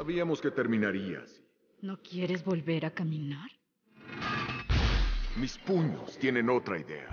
Sabíamos que terminaría así. ¿No quieres volver a caminar? Mis puños tienen otra idea.